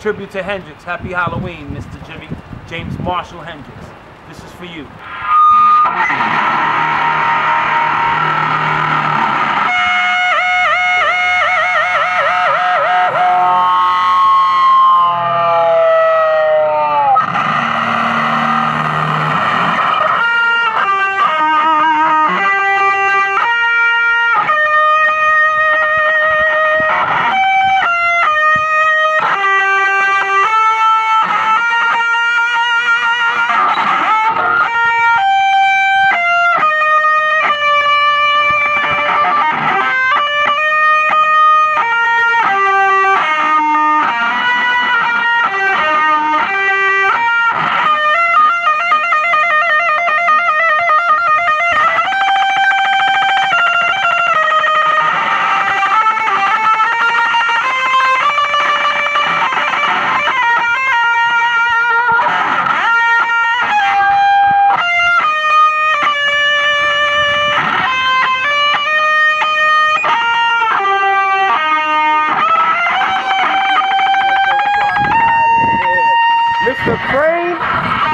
Tribute to Hendrix. Happy Halloween, Mr. Jimmy. James Marshall Hendrix. This is for you. the frame.